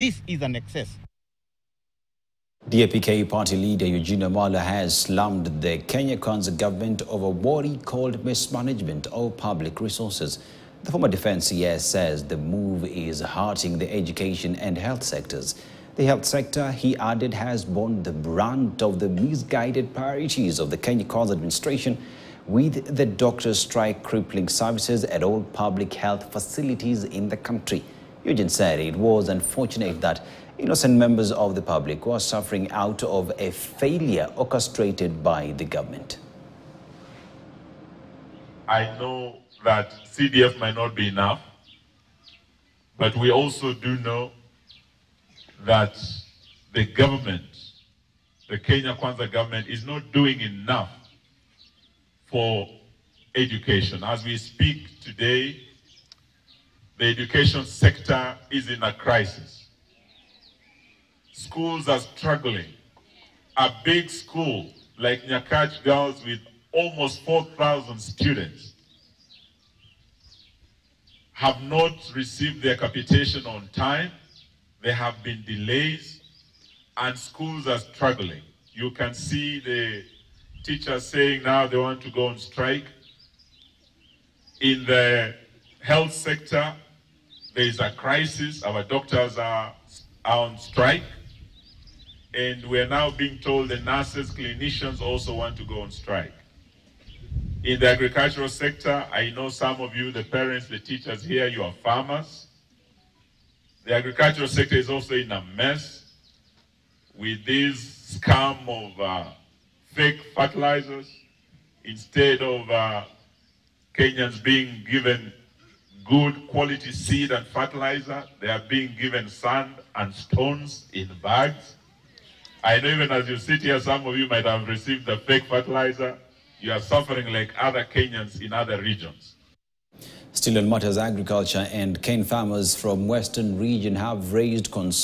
This is an excess. DAPK party leader Eugene Wamalwa has slammed the Kenya Kwanza government over what he called mismanagement of public resources. The former defense CS says the move is hurting the education and health sectors. The health sector, he added, has borne the brunt of the misguided priorities of the Kenya Kwanza administration with the doctors' strike crippling services at all public health facilities in the country. Eugene said it was unfortunate that innocent members of the public were suffering out of a failure orchestrated by the government. I know that CDF might not be enough, but we also do know that the government, the Kenya Kwanza government, is not doing enough for education. As we speak today, the education sector is in a crisis. Schools are struggling. A big school like Nyakach Girls with almost 4,000 students have not received their capitation on time. There have been delays and schools are struggling. You can see the teachers saying now they want to go on strike. In the health sector, there is a crisis. Our doctors are, are on strike. And we're now being told the nurses, clinicians also want to go on strike. In the agricultural sector, I know some of you, the parents, the teachers here, you are farmers. The agricultural sector is also in a mess with this scam of uh, fake fertilizers. Instead of uh, Kenyans being given good quality seed and fertilizer, they are being given sand and stones in bags. I know even as you sit here, some of you might have received the fake fertilizer. You are suffering like other Kenyans in other regions. Still on matters agriculture and cane farmers from western region have raised concerns